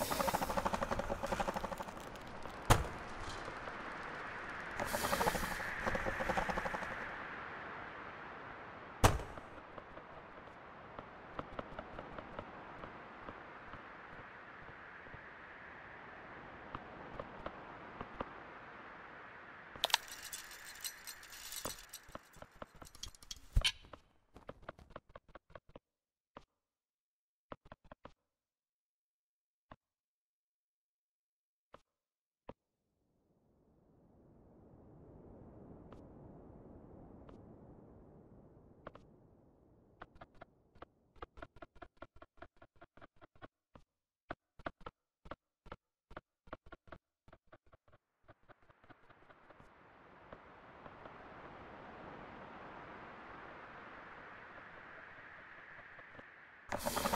you you